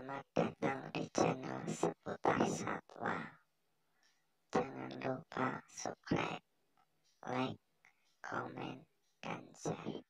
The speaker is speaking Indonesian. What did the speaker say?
Selamat datang di channel seputar satwa. Jangan lupa subscribe, like, komen, dan share.